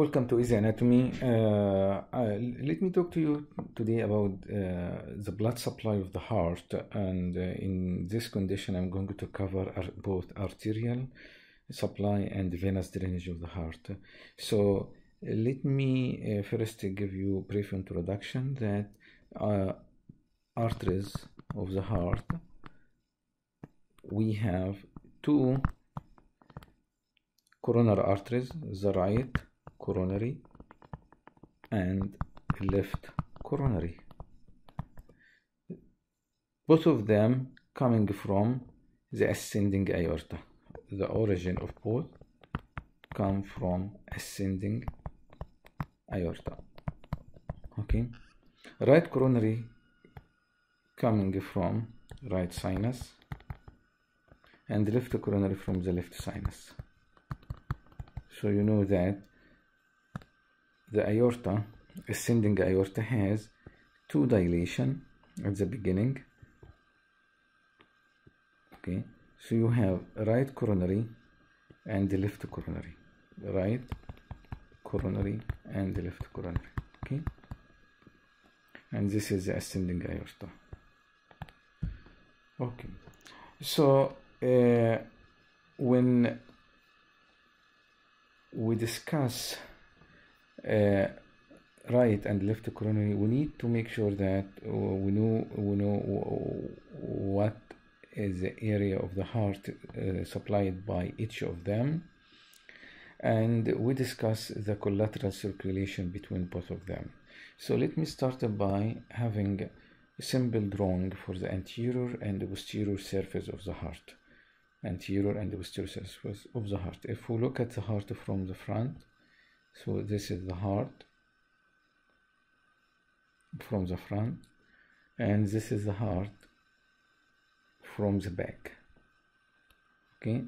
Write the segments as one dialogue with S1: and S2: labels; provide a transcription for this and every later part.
S1: Welcome to Easy Anatomy. Uh, uh, let me talk to you today about uh, the blood supply of the heart. And uh, in this condition, I'm going to cover ar- both arterial supply and venous drainage of the heart. So, let me uh, first give you a brief introduction that uh, arteries of the heart we have two coronary arteries, the right coronary and left coronary. Both of them coming from the ascending aorta. The origin of both come from ascending aorta. Okay, right coronary coming from right sinus and left coronary from the left sinus. So you know that the aorta, ascending aorta has two dilation at the beginning. Okay, so you have right coronary and the left coronary, right coronary and the left coronary. Okay, and this is the ascending aorta. Okay, so uh, when we discuss uh, right and left coronary, we need to make sure that uh, we know we know what is the area of the heart uh, supplied by each of them, and we discuss the collateral circulation between both of them. So let me start by having a simple drawing for the anterior and the posterior surface of the heart anterior and the posterior surface of the heart. If we look at the heart from the front, so this is the heart from the front, and this is the heart from the back. Okay.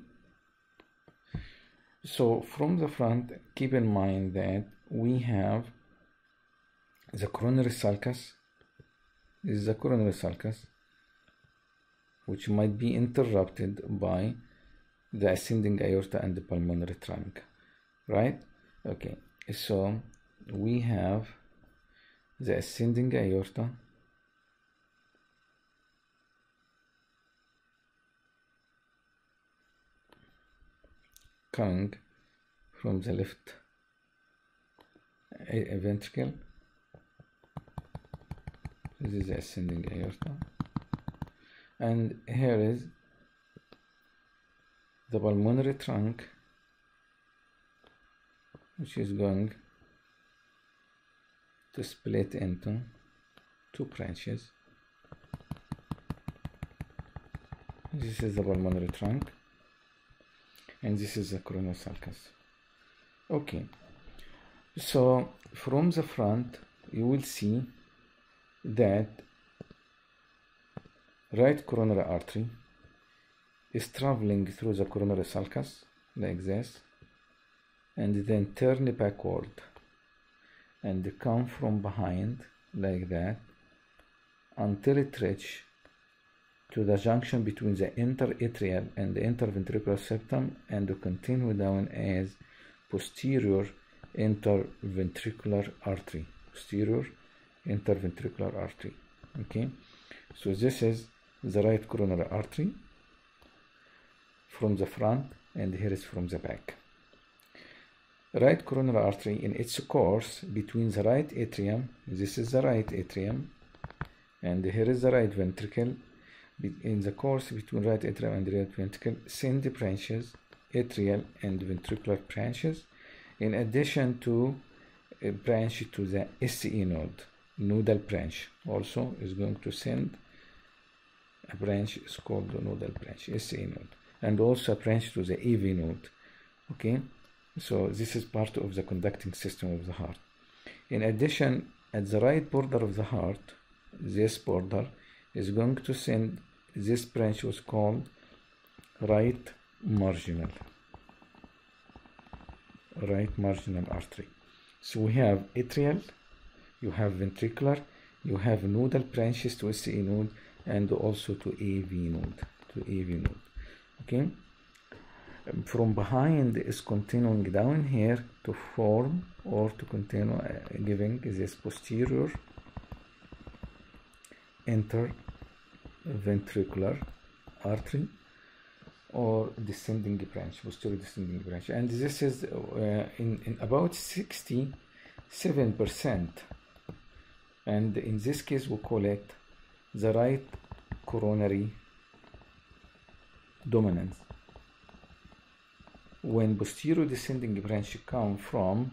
S1: So from the front, keep in mind that we have the coronary sulcus. This is the coronary sulcus which might be interrupted by the ascending aorta and the pulmonary trunk right okay so we have the ascending aorta. Coming from the left ventricle. This is the ascending aorta. And here is the pulmonary trunk which is going to split into two branches. This is the pulmonary trunk and this is the coronary sulcus okay. So from the front you will see that right coronary artery is traveling through the coronary sulcus like this and then turn it backward and come from behind like that until it reach to the junction between the interatrial and the interventricular septum and continue down as posterior interventricular artery posterior interventricular artery okay so this is the right coronary artery from the front and here is from the back. Right coronary artery in its course between the right atrium, this is the right atrium, and here is the right ventricle. In the course between right atrium and right ventricle, send branches, atrial and ventricular branches, in addition to a branch to the SA node, nodal branch, also is going to send a branch is called the nodal branch, SA node, and also a branch to the AV node. Okay, so this is part of the conducting system of the heart. In addition, at the right border of the heart, this border is going to send this branch was called right marginal right marginal artery. So we have atrial you have ventricular you have nodal branches to SA node and also to AV node to AV node. Okay from behind is continuing down here to form or to continue uh, giving this posterior interventricular artery or descending branch posterior descending branch. And this is uh, in, in about 67 percent. And in this case we call it the right coronary dominance when posterior descending branch come from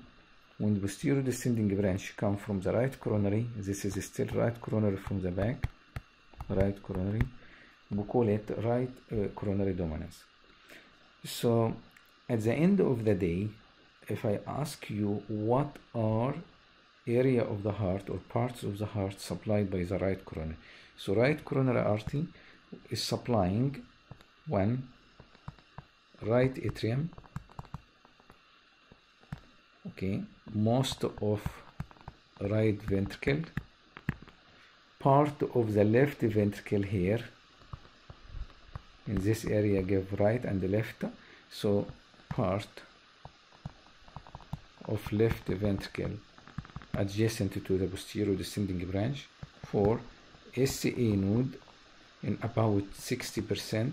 S1: when the posterior descending branch come from the right coronary this is still right coronary from the back right coronary we call it right uh, coronary dominance. So at the end of the day if i ask you what are area of the heart or parts of the heart supplied by the right coronary? So right coronary artery is supplying one right atrium. Okay most of right ventricle. Part of the left ventricle here. In this area give right and left. So part of left ventricle adjacent to the posterior descending branch for SA node in about 60%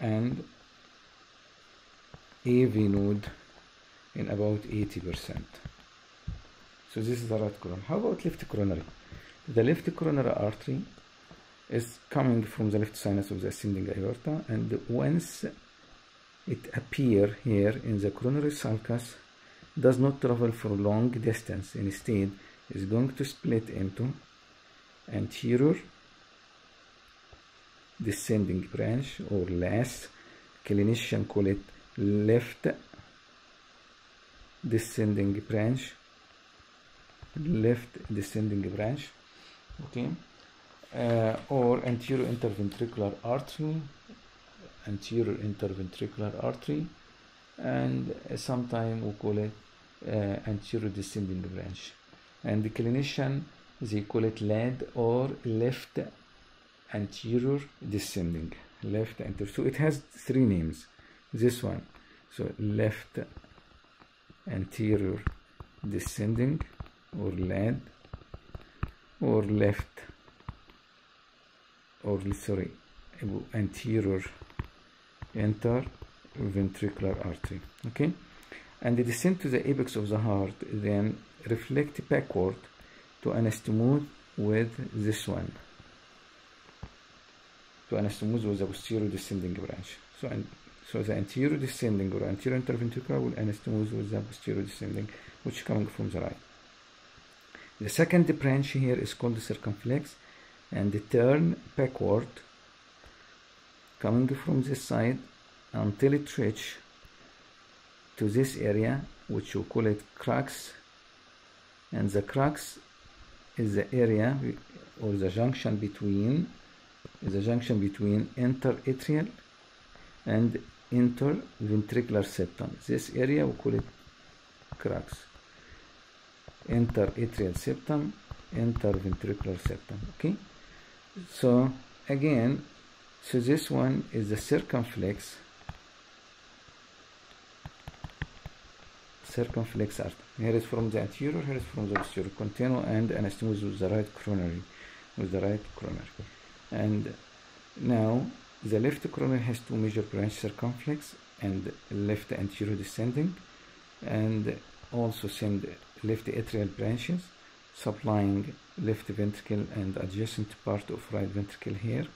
S1: and AV node in about 80%. So this is the right coronary. How about left coronary? The left coronary artery is coming from the left sinus of the ascending aorta and once it appear here in the coronary sulcus does not travel for long distance instead is going to split into anterior descending branch or LAD clinician call it left descending branch left descending branch okay uh, or anterior interventricular artery anterior interventricular artery and uh, sometimes we call it uh, anterior descending branch. And the clinician they call it LAD or left anterior descending left anterior. So it has three names this one. So left anterior descending or LAD or left or sorry anterior interventricular artery okay? And they descend to the apex of the heart then reflect backward to anastomose with this one. To anastomose with the posterior descending branch. So and so the anterior descending or anterior interventricular will anastomose with the posterior descending which coming from the right. The second branch here is called the circumflex and they turn backward coming from this side until it reach to this area which we call it crux. And the crux is the area or the junction between the junction between interatrial and interventricular septum this area we call it crux interatrial septum interventricular septum okay so again so this one is the circumflex circumflex artery here is from the anterior here is from the posterior. Continuo and anastomose with the right coronary with the right coronary. And now the left coronary has two major branch circumflex and left anterior descending and also send left atrial branches supplying left ventricle and adjacent part of right ventricle here.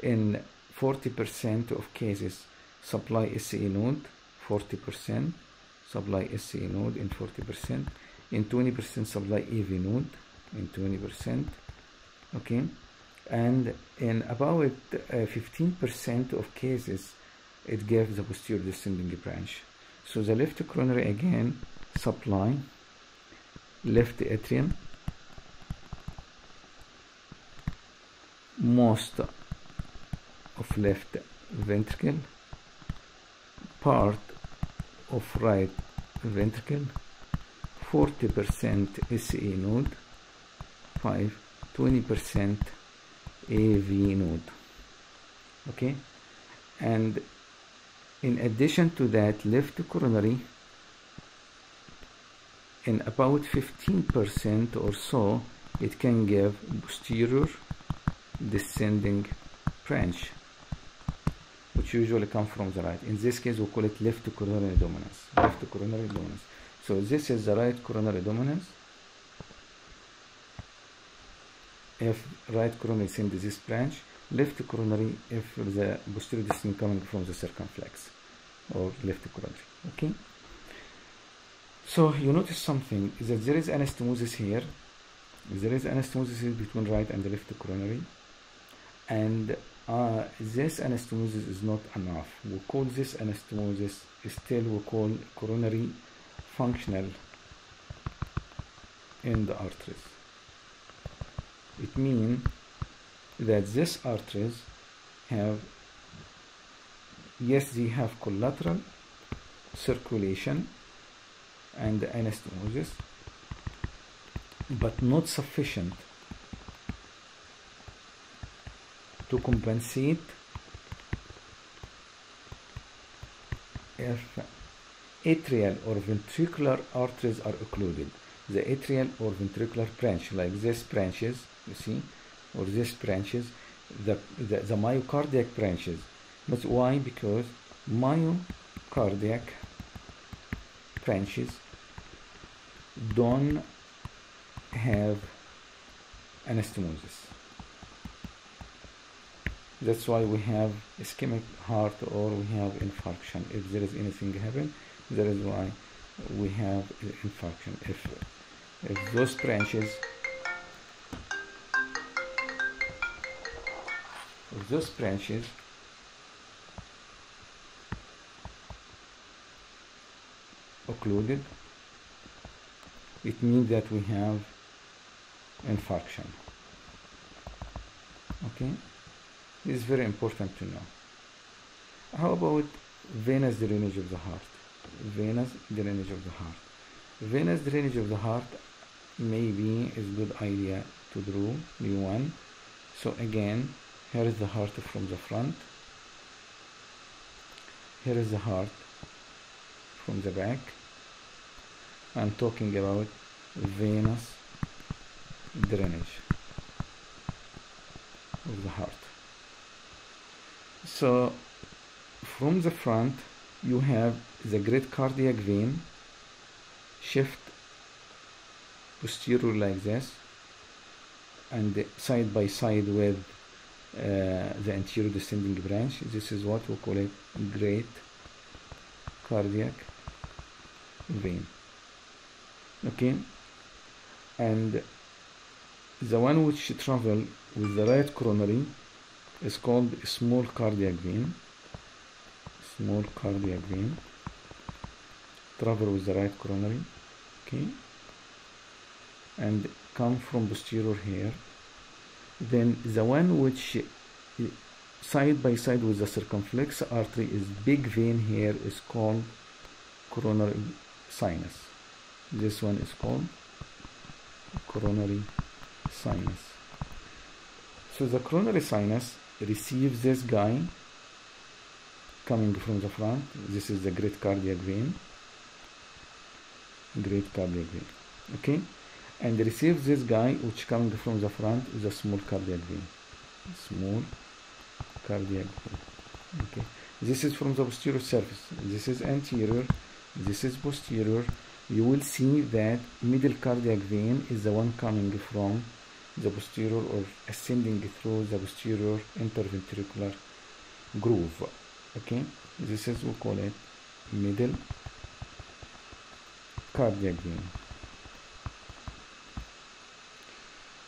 S1: In 40% of cases supply SA node 40% supply SA node in 40% in 20% supply AV node in 20% okay and in about 15% uh, of cases it gives the posterior descending branch. So the left coronary again supply left atrium. Most of left ventricle. Part of right ventricle. 40% SA node. 5 20% AV node okay? And in addition to that left coronary in about 15% or so it can give posterior descending branch which usually come from the right. In this case we call it left coronary dominance. Left coronary dominance. So this is the right coronary dominance if right coronary sends this branch left coronary if the posterior descending coming from the circumflex or left coronary okay? So you notice something is that there is anastomosis here there is anastomosis between right and left coronary and uh, this anastomosis is not enough. We call this anastomosis still we call coronary functional in the arteries it means that these arteries have yes they have collateral circulation and anastomosis but not sufficient to compensate if atrial or ventricular arteries are occluded. The atrial or ventricular branch like these branches you see or this branches the, the, the myocardiac branches. But why because myocardiac branches don't have anastomosis. That's why we have ischemic heart or we have infarction. If there is anything happen that is why we have infarction. If if those branches if those branches occluded it means that we have infarction. Okay? This is very important to know. How about venous drainage of the heart? Venous drainage of the heart. Venous drainage of the heart maybe is good idea to draw new one. So again here is the heart from the front. Here is the heart from the back. I'm talking about venous drainage of the heart. So from the front you have the great cardiac vein shift posterior like this and side by side with Eh, the anterior descending branch. This is what we call it great cardiac vein. Okay? And the one which travel with the right coronary is called small cardiac vein. Small cardiac vein. Travel with the right coronary. Okay? And come from posterior here then the one which side by side with the circumflex artery is big vein here is called coronary sinus. This one is called coronary sinus. So the coronary sinus receives this guy coming from the front. This is the great cardiac vein. Great cardiac vein. Okay and receives this guy which coming from the front is a small cardiac vein small cardiac vein okay. This is from the posterior surface. This is anterior. This is posterior. You will see that middle cardiac vein is the one coming from the posterior or ascending through the posterior interventricular groove. Okay. This is we call it middle cardiac vein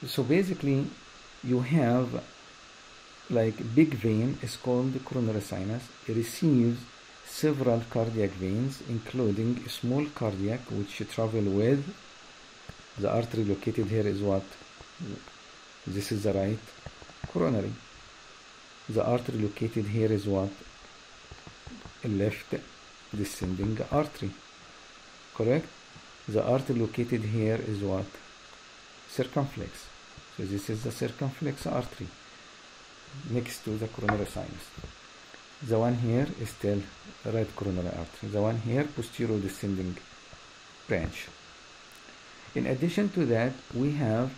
S1: so basically you have like big vein is called the coronary sinus. It receives several cardiac veins including small cardiac which travel with. The artery located here is what? This is the right coronary. The artery located here is what? Left descending artery. Correct? The artery located here is what circumflex. So this is the circumflex artery next to the coronary sinus. The one here is still right coronary artery. The one here posterior descending branch. In addition to that we have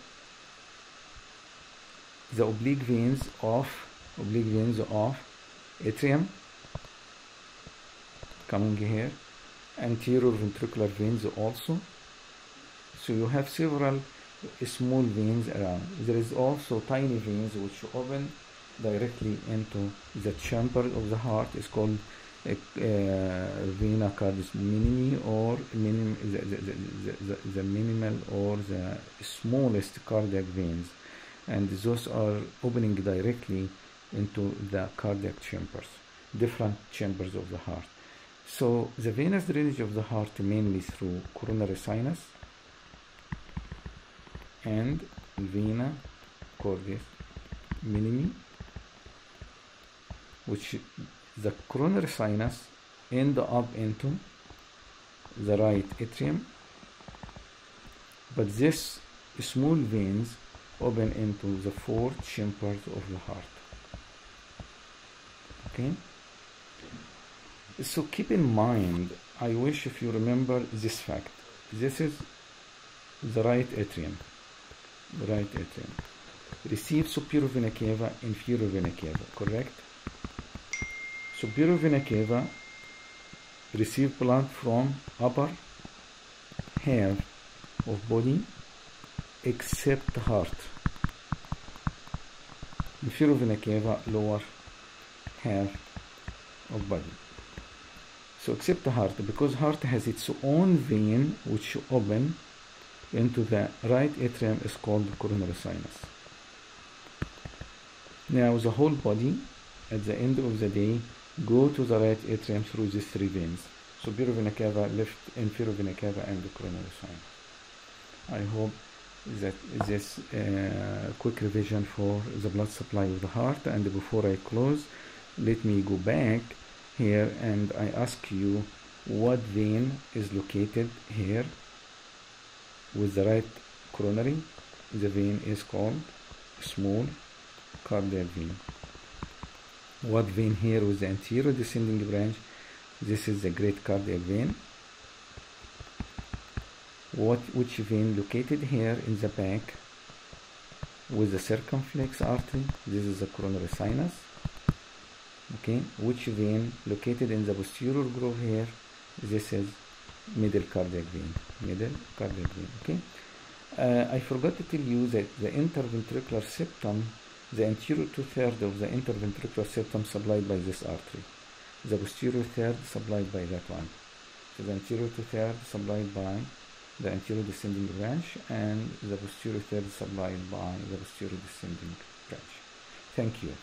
S1: the oblique veins of oblique veins of atrium coming here anterior ventricular veins also. So you have several small veins around. There is also tiny veins which open directly into the chamber of the heart. It's called uh, vena cavus minimi or minim, the, the, the, the, minimal or the smallest cardiac veins. And those are opening directly into the cardiac chambers different chambers of the heart. So the venous drainage of the heart mainly through coronary sinus and vena cordis minimi which the coronary sinus end up into the right atrium. But this small veins open into the four chambers of the heart. Okay? So keep in mind I wish if you remember this fact. This is the right atrium right atrium receive superior vena cava inferior vena cava correct? Superior vena cava receive blood from upper half of body except heart. Inferior vena cava lower half of body. So except the heart, because heart has its own vein which open into the right atrium is called coronary sinus. Now the whole body at the end of the day go to the right atrium through these three veins. Superior vena cava, left inferior vena cava and the coronary sinus. I hope that this uh, quick revision for the blood supply of the heart and before I close let me go back here and I ask you what vein is located here with the right coronary the vein is called small cardiac vein. What vein here with the anterior descending branch? This is the great cardiac vein. What which vein located here in the back with the circumflex artery? This is the coronary sinus. Okay which vein located in the posterior groove here? This is middle cardiac vein. Middle cardiac vein okay? Uh, I forgot to tell you that the interventricular septum the anterior two-thirds of the interventricular septum supplied by this artery. The posterior third supplied by that one. So the anterior two-thirds supplied by the anterior descending branch and the posterior third supplied by the posterior descending branch. Thank you